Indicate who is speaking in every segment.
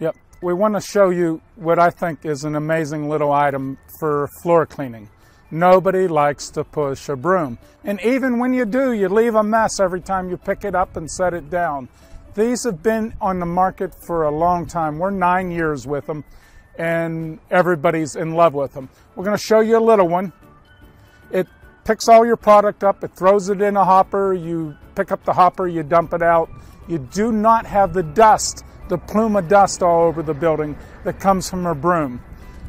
Speaker 1: Yep. We want to show you what I think is an amazing little item for floor cleaning. Nobody likes to push a broom. And even when you do, you leave a mess every time you pick it up and set it down. These have been on the market for a long time. We're nine years with them, and everybody's in love with them. We're going to show you a little one. It picks all your product up, it throws it in a hopper, you pick up the hopper, you dump it out. You do not have the dust, the plume of dust all over the building that comes from her broom.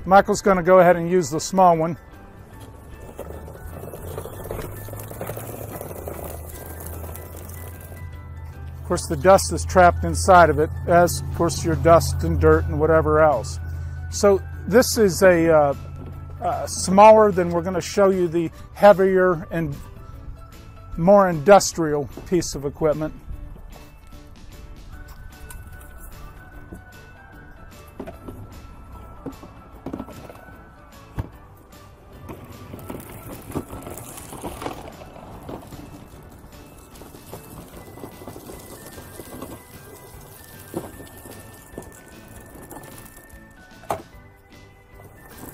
Speaker 1: Michael's going to go ahead and use the small one. Of course, the dust is trapped inside of it, as, of course, your dust and dirt and whatever else. So, this is a uh, uh, smaller than we're going to show you the heavier and more industrial piece of equipment.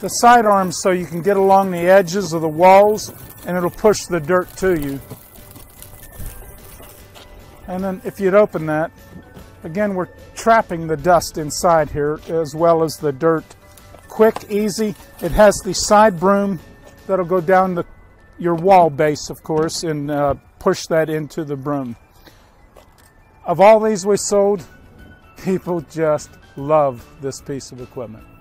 Speaker 1: The side arms so you can get along the edges of the walls and it'll push the dirt to you. And then if you'd open that, again, we're trapping the dust inside here as well as the dirt. Quick, easy. It has the side broom that'll go down the, your wall base, of course, and uh, push that into the broom. Of all these we sold, people just love this piece of equipment.